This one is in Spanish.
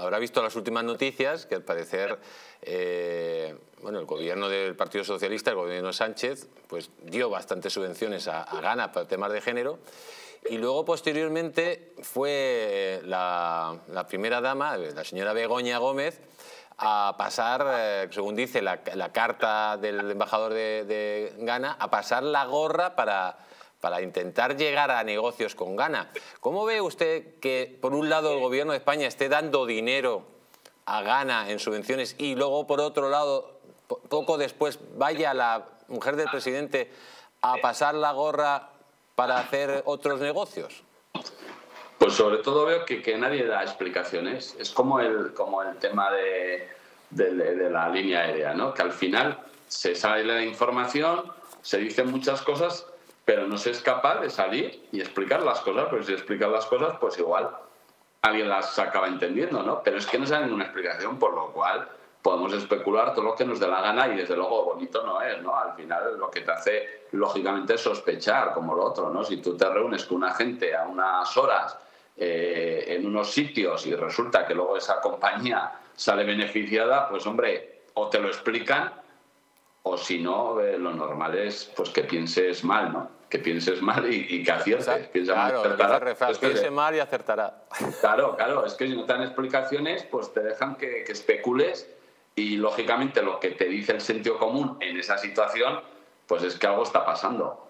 Habrá visto las últimas noticias que al parecer eh, bueno, el gobierno del Partido Socialista, el gobierno Sánchez, pues dio bastantes subvenciones a, a Ghana para temas de género. Y luego posteriormente fue la, primera dama, la señora Begoña Gómez, a pasar, eh, según dice la, carta del embajador de, Ghana, a pasar la gorra para, para intentar llegar a negocios con Ghana. ¿Cómo ve usted que, por un lado, el gobierno de España esté dando dinero a Ghana en subvenciones y luego, por otro lado, poco después vaya la mujer del presidente a pasar la gorra para hacer otros negocios? Pues sobre todo veo que, nadie da explicaciones. Es como el, como el tema de, de, la línea aérea, ¿no? que al final se sale la información, se dicen muchas cosas, pero no se es capaz de salir y explicar las cosas, porque si explica las cosas, pues igual alguien las acaba entendiendo, ¿no? Pero es que no sale ninguna explicación, por lo cual podemos especular todo lo que nos dé la gana y desde luego bonito no es, ¿no? Al final lo que te hace lógicamente es sospechar como lo otro, ¿no? Si tú te reúnes con una gente a unas horas eh, en unos sitios y resulta que luego esa compañía sale beneficiada, pues hombre, o te lo explican o si no, eh, lo normal es pues que pienses mal, ¿no? Que pienses mal y, que aciertes. claro, piense mal y acertará. Claro, claro, es que si no te dan explicaciones, pues te dejan que, que especules y lógicamente lo que te dice el sentido común en esa situación, pues es que algo está pasando.